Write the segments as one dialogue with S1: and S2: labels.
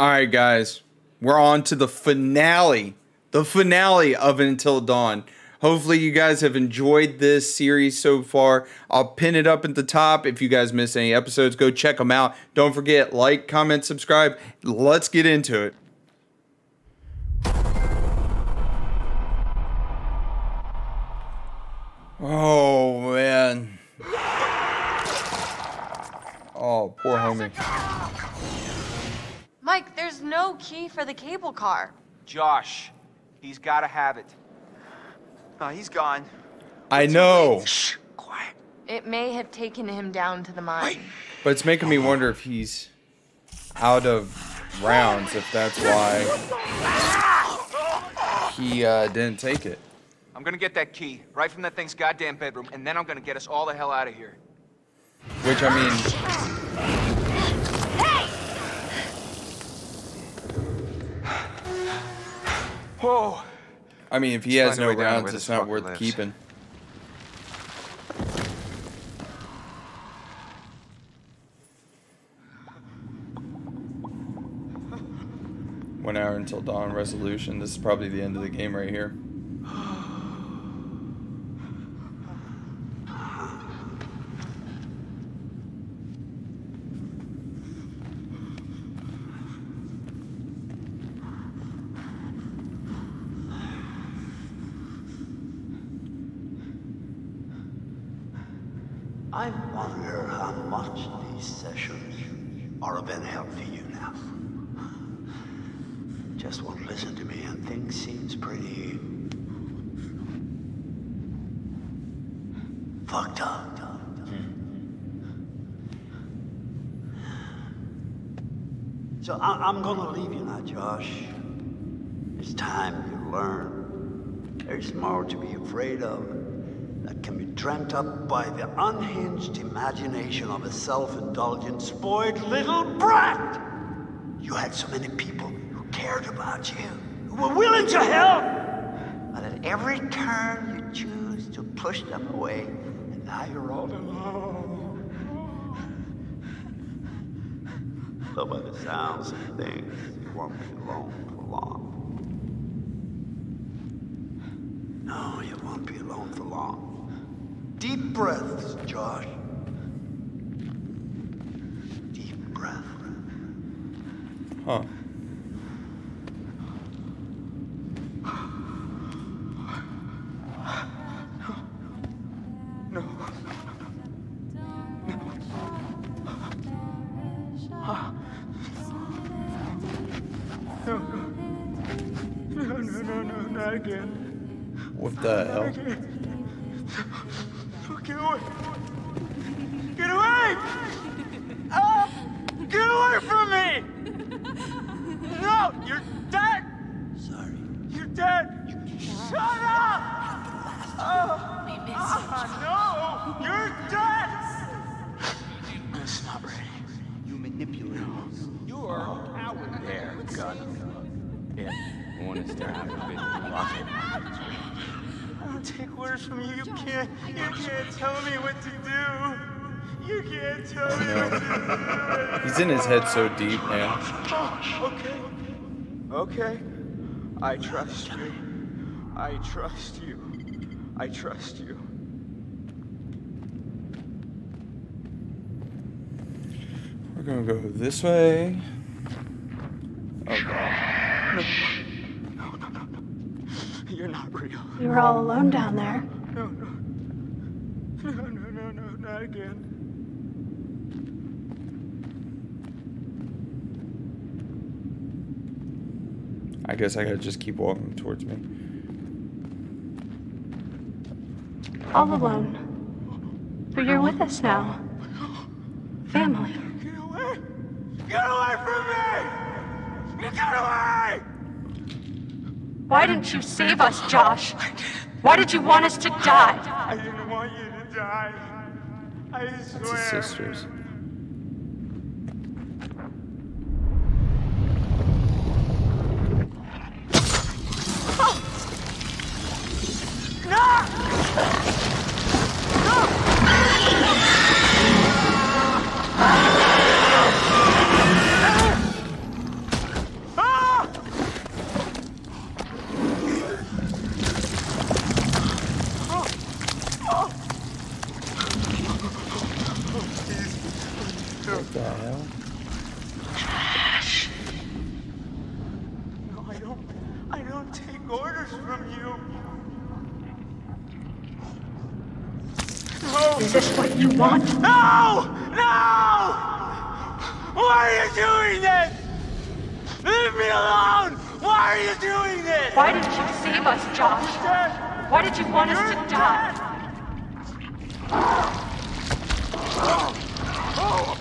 S1: All right, guys, we're on to the finale, the finale of Until Dawn. Hopefully, you guys have enjoyed this series so far. I'll pin it up at the top. If you guys missed any episodes, go check them out. Don't forget, like, comment, subscribe. Let's get into it. Oh, man. Oh, poor homie.
S2: Mike, there's no key for the cable car.
S3: Josh, he's got to have it. No, he's gone.
S1: I know,
S3: Shh, quiet.
S2: It may have taken him down to the mine.
S1: but it's making me wonder if he's out of rounds, if that's why he uh, didn't take it.
S3: I'm gonna get that key right from that thing's goddamn bedroom, and then I'm gonna get us all the hell out of here.
S1: Which, I mean,
S3: Whoa.
S1: I mean, if he has
S3: find a
S1: no
S3: way down to
S1: rounds, it's not worth
S3: lives.
S1: keeping. One hour until dawn resolution. This is probably the end of the game right here.
S4: I wonder how much these sessions of any help to you now. Just won't listen to me and things seems pretty fucked up. So I- I'm gonna leave you now, Josh. It's time you learn. There's more to be afraid of can be dreamt up by the unhinged imagination of a self-indulgent, spoiled little brat. You had so many people who cared about you, who were willing to help. But at every turn, you choose to push them away, and now you're all alone. Though by the sounds of things, you won't be alone for long. No, you won't be alone for long. Deep breaths, Josh. Deep breath.
S1: Huh.
S5: I want to a bit of.
S3: I don't take orders from you. You can't. You can't tell me what to do. You can't tell me what to do.
S1: He's in his head so deep, man.
S3: Oh, okay. Okay. I trust you. I trust you. I trust you.
S1: We're gonna go this way. Oh god.
S3: No. You're not real.
S6: You were all alone down there.
S3: No, no. No, no, no, no, not again.
S1: I guess I gotta just keep walking towards me.
S6: All alone. But you're with us now. Family.
S3: Get away! Get away from me! Get away!
S6: Why didn't you save us, Josh? Why did you want us to die?
S3: I didn't want you to die. I
S1: That's
S3: swear.
S1: his sisters. the hell?
S3: No, I don't. I don't take orders from you. No!
S6: Is this what you want?
S3: No! No! Why are you doing this? Leave me alone! Why are you doing this?
S6: Why did you save us, Josh? Why did you want You're us to dead. die? Oh. Oh.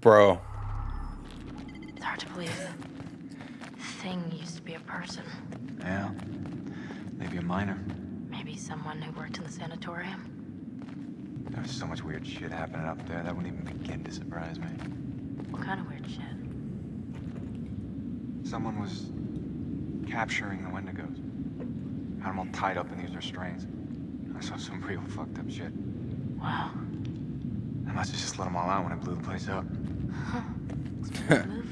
S1: Bro.
S7: It's hard to believe that thing used to be a person.
S5: Yeah. Maybe a miner.
S7: Maybe someone who worked in the sanatorium.
S5: There's so much weird shit happening up there that wouldn't even begin to surprise me.
S7: What kind of weird shit?
S5: Someone was capturing the Wendigos. Had them all tied up in these restraints. I saw some real fucked up shit.
S7: Wow.
S5: I must have just let them all out when I blew the place up.
S7: Move.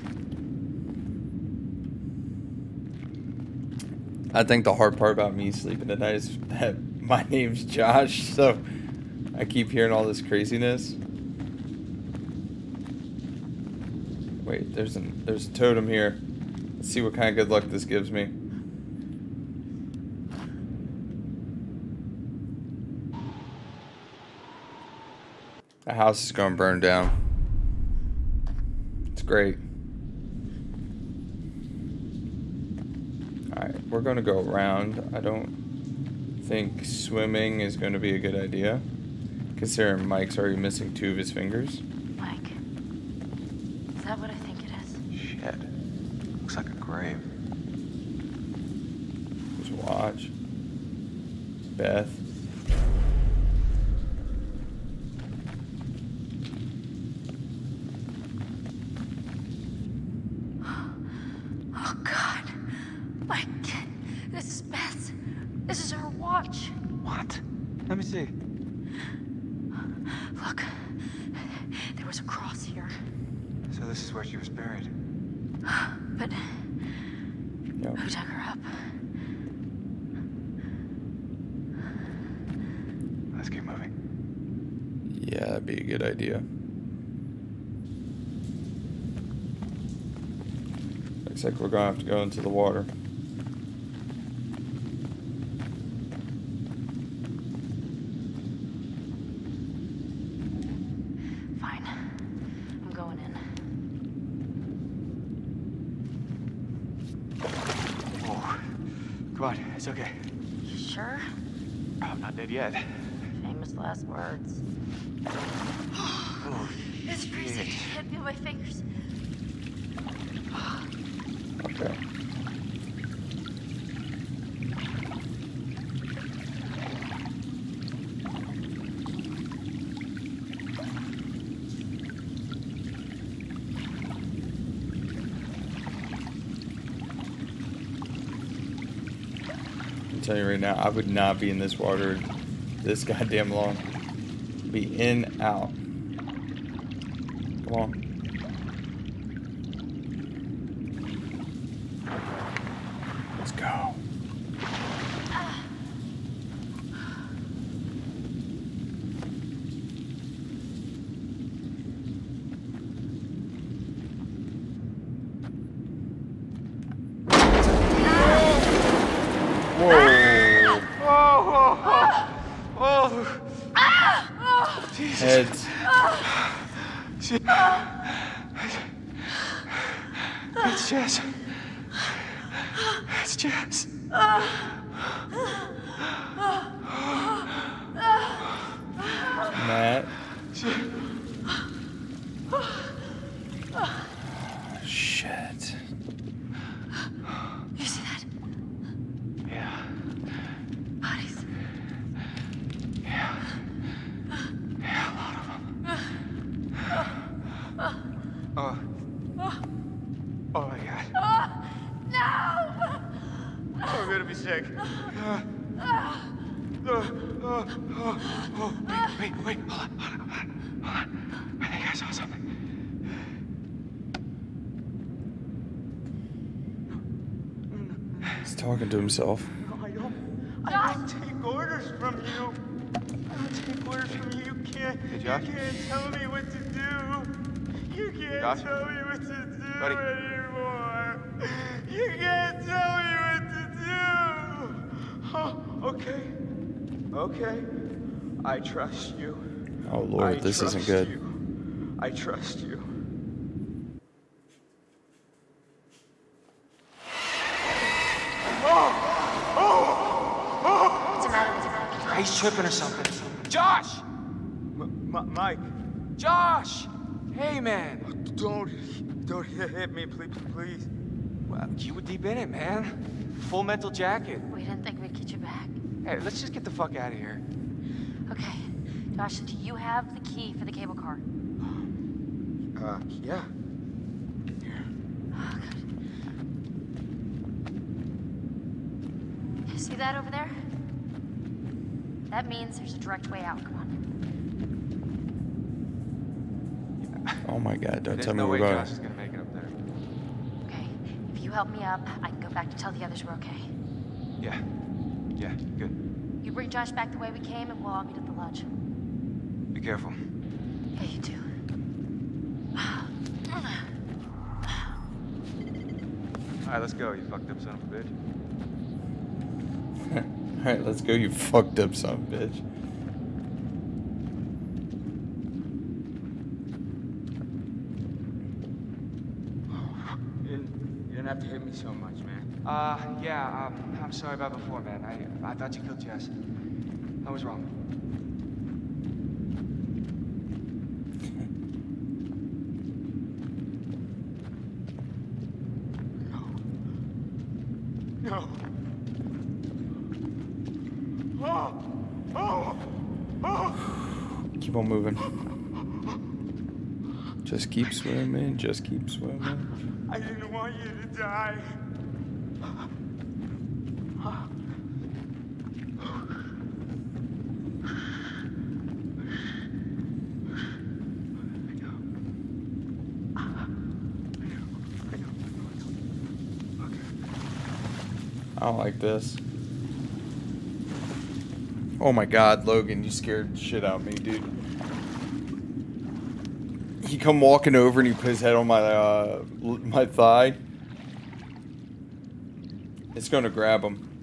S1: I think the hard part about me sleeping at night is that my name's Josh, so I keep hearing all this craziness. Wait, there's an there's a totem here. See what kind of good luck this gives me. The house is going to burn down. It's great. Alright, we're going to go around. I don't think swimming is going to be a good idea. Considering Mike's already missing two of his fingers.
S7: Mike. Is that what I think it is?
S5: Shit. Like a grave.
S1: Just watch. Beth.
S7: Oh, God. Mike, this is Beth. This is her watch.
S5: What? Let me see.
S7: Look. There was a cross here.
S5: So this is where she was buried.
S7: But
S1: Yep.
S7: her up?
S5: Let's keep moving.
S1: Yeah, that'd be a good idea. Looks like we're gonna have to go into the water.
S7: Fine. I'm going in.
S5: Oh. Come on, it's okay.
S7: You sure?
S5: I'm not dead yet.
S7: Famous last words.
S5: Oh,
S7: It's freezing.
S5: shit.
S7: Can't feel my fingers.
S1: Okay. I'm telling you right now, I would not be in this water this goddamn long. Be in, out. Come on. Let's go. Whoa.
S3: Oh, oh, oh.
S1: Heads.
S5: It's Jess. It's Jess.
S1: Matt. Shit.
S7: You see that?
S5: Yeah.
S7: Bodies.
S5: Yeah. Yeah, a lot of them. Oh. Oh my god.
S7: No!
S3: I'm gonna be sick.
S5: Uh, uh, uh, oh, oh, oh, oh. Wait, wait, wait. Hold on, hold on, hold on. Hold on. I think I saw something.
S1: He's talking to himself.
S3: No, I don't. I don't take orders from you. I don't take orders from you. You can't.
S5: Hey, Josh?
S3: You can't tell me what to do. You can't
S5: Josh?
S3: tell me what to do
S5: Buddy.
S3: anymore. You can't tell me what to do. Oh, okay. Okay. I trust you.
S1: Oh lord,
S3: I
S1: this isn't
S3: trust
S1: good.
S3: You. I trust you.
S7: What's the matter with you?
S5: He's tripping or something. Josh!
S3: M- M- Mike,
S5: Josh! Hey, man.
S3: Oh, don't, don't hit me, please, please.
S5: Well, you were deep in it, man. Full mental jacket.
S7: We didn't think we'd get you back.
S5: Hey, let's just get the fuck out of here.
S7: Okay. Josh, do you have the key for the cable car?
S3: Uh, yeah. Here.
S7: Oh, good. See that over there? That means there's a direct way out. Come on.
S1: Oh my god, don't
S5: There's
S1: tell me we're
S5: way
S1: going.
S5: Josh is gonna make it up there.
S7: Okay. If you help me up, I can go back to tell the others we're okay.
S5: Yeah. Yeah, good.
S7: You bring Josh back the way we came, and we'll all meet at the lodge.
S5: Be careful.
S7: Yeah, you too.
S5: All right, let's go, you fucked up son of a bitch.
S1: Alright, let's go, you fucked up son of a bitch.
S3: You didn't, you didn't have to hit me so much, man.
S5: Uh, yeah, um, I'm sorry about before, man. I, I thought you killed Jess. I was wrong.
S3: No. Oh! Oh! Oh!
S1: Keep on moving. Just keep swimming, just keep swimming.
S3: I didn't want you to die.
S1: Don't like this. Oh my god, Logan, you scared shit out of me, dude. He come walking over and he put his head on my uh, my thigh. It's gonna grab him.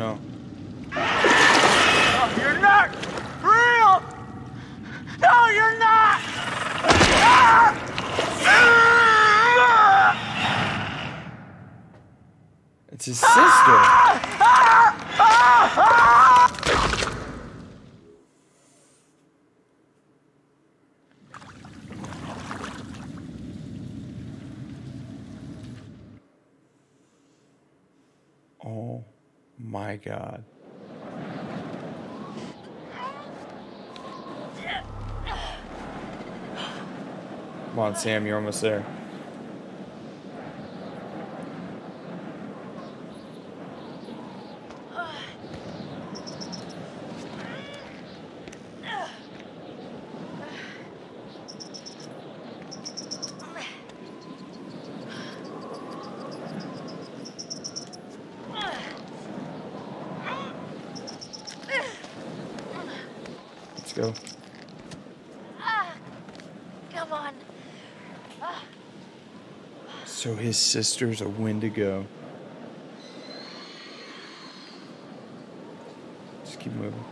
S1: Oh no.
S3: Oh, you're not real! No, you're not!
S1: It's his sister. Oh my god. Come on, Sam, you're almost there. Let's go.
S7: Come on.
S1: So his sister's a Wendigo. Just keep moving.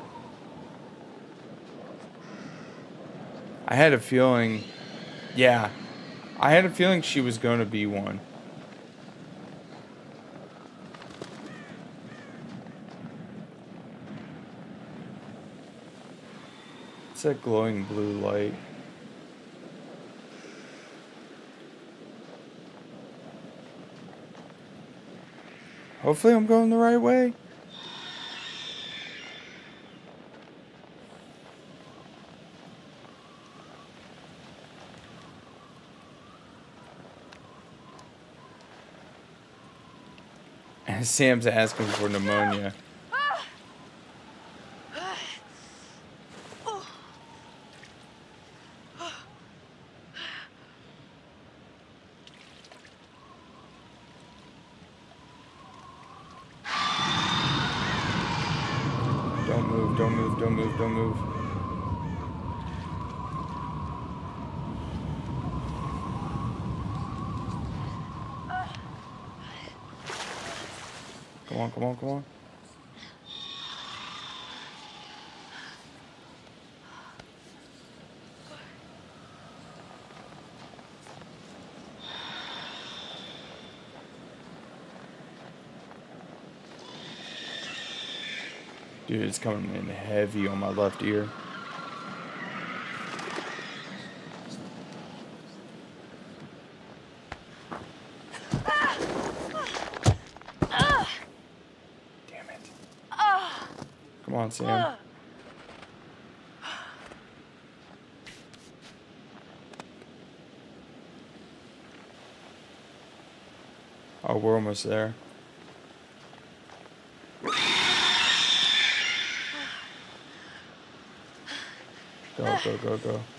S1: I had a feeling, yeah, I had a feeling she was going to be one. It's that glowing blue light. Hopefully, I'm going the right way. Sam's asking for pneumonia. Don't move, don't move, don't move. Come on, come on, come on. Dude, it's coming in heavy on my left ear. Damn it. Come on, Sam. Oh, we're almost there. Go, go, go,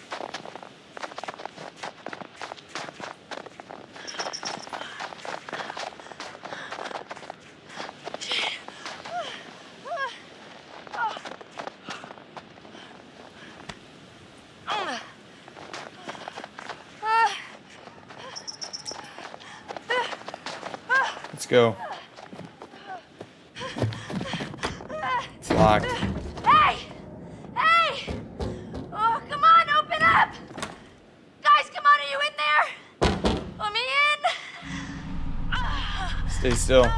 S1: Stay still.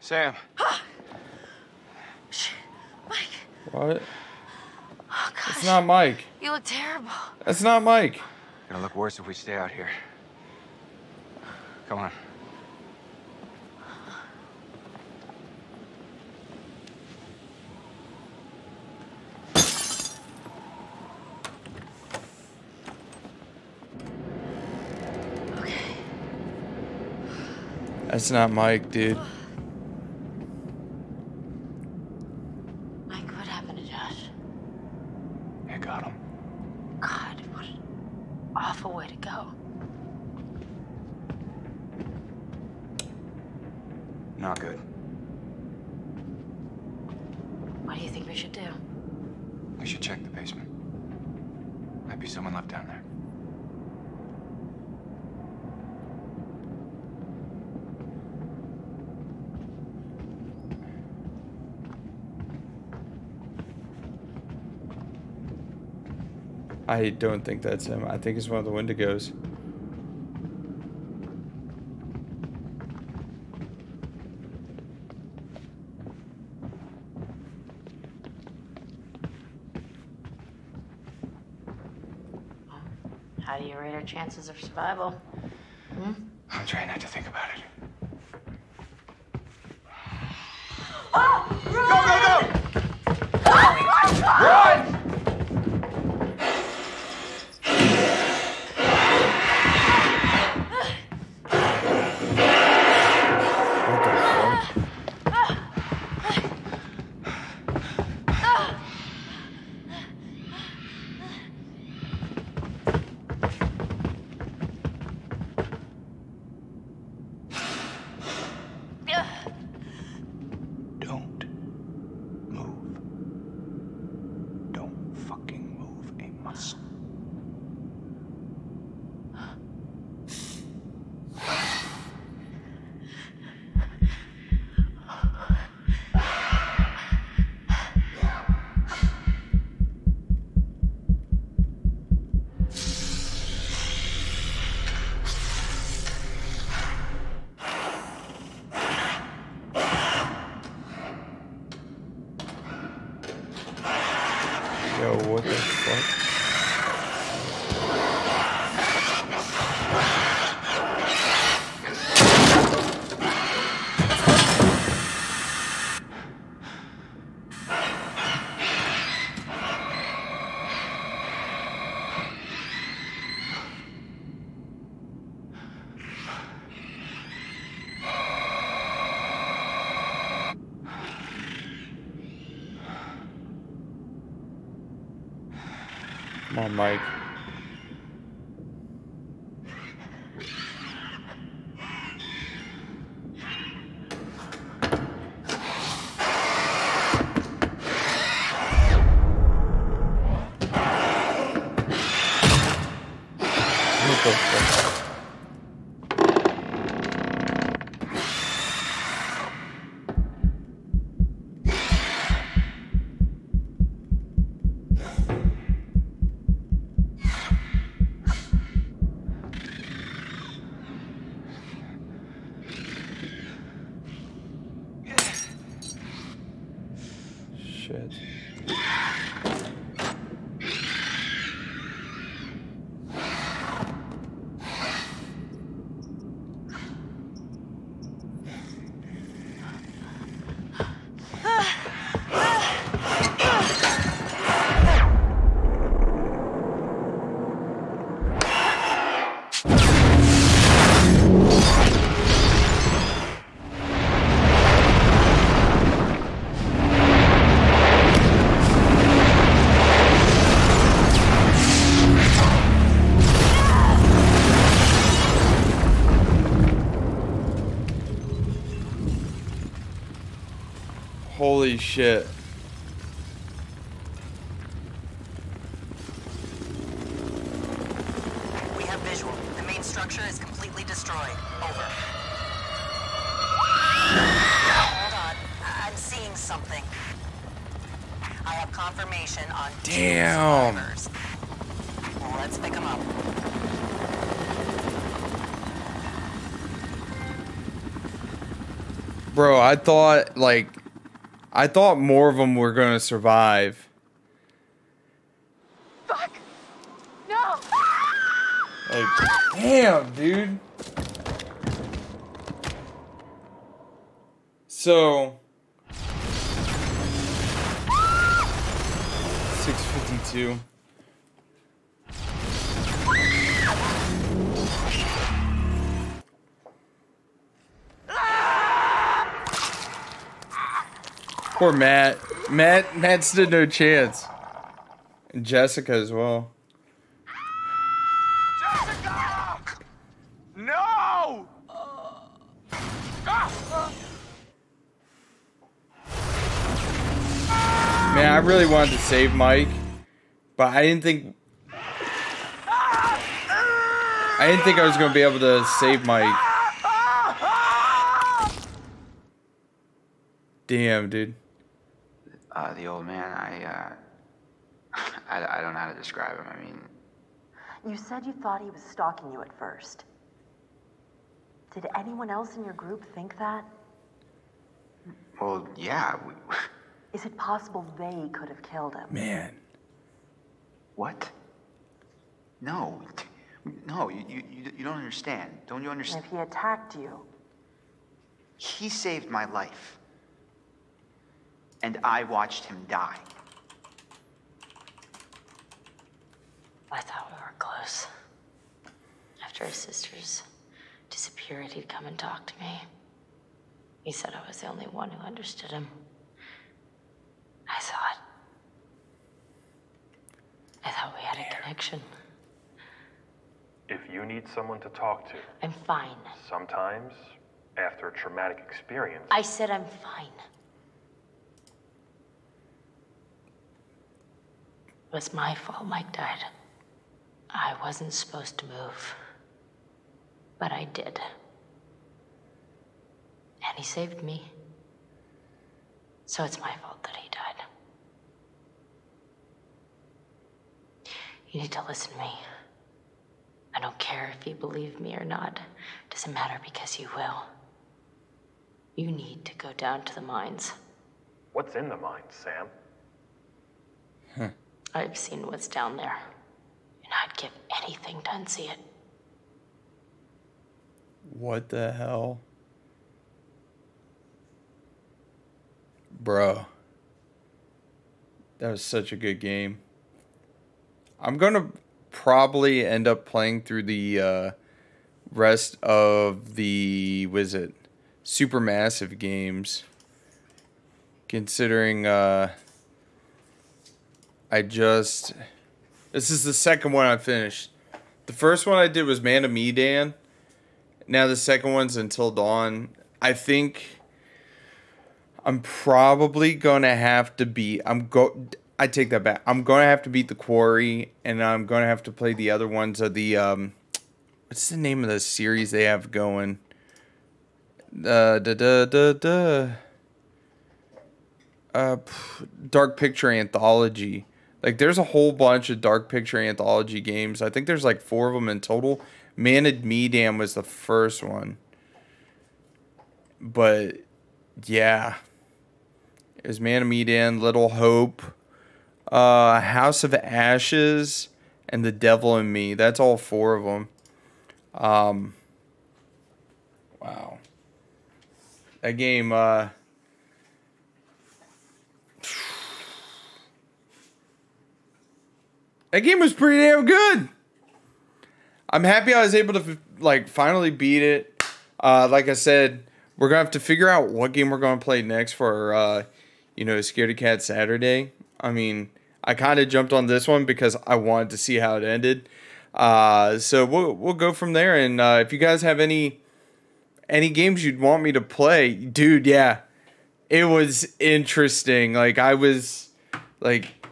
S5: Sam,
S7: Mike,
S1: What?
S7: oh gosh,
S1: It's not Mike.
S7: you look terrible.
S1: That's not Mike.
S5: gonna look worse if we stay out here. Come on.
S7: Okay.
S1: That's not Mike, dude.
S7: Mike, what happened to Josh?
S5: You got him.
S7: God, what an awful way to go.
S5: Not good.
S7: What do you think we should do?
S5: We should check the basement. Might be someone left down there.
S1: I don't think that's him. I think it's one of the Wendigos.
S7: How do you rate our chances of survival? Hmm?
S5: I'm trying not to
S1: Yo, what the fuck? Holy shit.
S8: We have visual. The main structure is completely destroyed. Over. Hold on. I- I'm seeing something. I have confirmation on
S1: Damn.
S8: Let's pick them up.
S1: Bro, I thought like I thought more of them were going to survive.
S6: Fuck! No!
S1: Like damn, dude. So 652. Poor Matt. Matt Matt stood no chance. And Jessica as well.
S3: Jessica! No!
S1: Man, I really wanted to save Mike, but I didn't think I didn't think I was gonna be able to save Mike. Damn, dude.
S5: Uh, the old man, I, uh, I, I don't know how to describe him. I mean,
S9: You said you thought he was stalking you at first. Did anyone else in your group think that?
S5: well, yeah. We,
S9: Is it possible they could have killed him?
S1: Man.
S5: what? No, no, you, you, you you don't understand. Don't you understand?
S9: if he attacked you,
S5: He saved my life, and I watched him die.
S7: I thought we were close. After his sisters disappeared, he'd come and talk to me. He said I was the only one who understood him. I thought. I thought we had a connection.
S10: If you need someone to talk to,
S7: I'm fine.
S10: sometimes, after a traumatic experience,
S7: I said I'm fine. Was my fault Mike died. I wasn't supposed to move. But I did. And he saved me. So it's my fault that he died. You need to listen to me. I don't care if you believe me or not. It Doesn't matter because you will. You need to go down to the mines.
S10: what's in the mines, Sam?
S7: I've seen what's down there, and I'd give anything to unsee it.
S1: What the hell? Bro. That was such a good game. I'm going to probably end up playing through the uh, rest of the, was it, supermassive games. Considering uh, I just, this is the second one I finished. The first one I did was Man of Medan. Now the second one's Until Dawn. I think I'm probably gonna have to beat. I'm go. I take that back. I'm gonna have to beat the Quarry, and I'm gonna have to play the other ones of the um. What's the name of the series they have going? Uh, da da da da. Uh, Dark Picture Anthology. Like, there's a whole bunch of Dark Picture Anthology games. I think there's like four of them in total. Man of Medan was the first one. But yeah. It was Man of Medan, Little Hope, uh, House of Ashes, and The Devil in Me. That's all four of them. Um, wow. That game, uh, that game was pretty damn good. I'm happy I was able to like finally beat it. Uh, like I said, we're gonna have to figure out what game we're gonna play next for uh, you know Scaredy Cat Saturday. I mean, I kind of jumped on this one because I wanted to see how it ended. Uh, so we'll we'll go from there. And uh, if you guys have any any games you'd want me to play, dude, yeah, it was interesting. Like I was like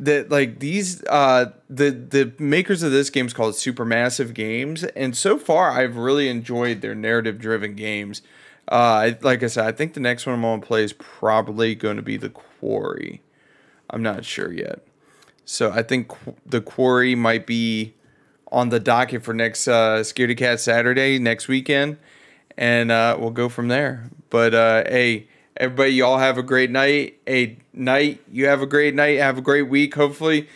S1: that like these uh the the makers of this game is called Supermassive Games, and so far I've really enjoyed their narrative driven games. Uh, like I said, I think the next one I'm gonna play is probably going to be the Quarry. I'm not sure yet. So I think Qu- the Quarry might be on the docket for next uh, Scaredy Cat Saturday next weekend, and uh, we'll go from there. But uh, hey, everybody, y'all have a great night. A night, you have a great night. Have a great week. Hopefully,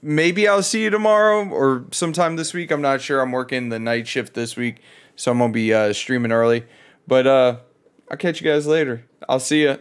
S1: maybe I'll see you tomorrow or sometime this week. I'm not sure. I'm working the night shift this week, so I'm gonna be uh, streaming early. But uh, I'll catch you guys later. I'll see you.